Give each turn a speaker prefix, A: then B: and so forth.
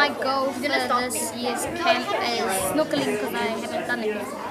A: my goal for this year's camp is snorkeling because I haven't done it yet.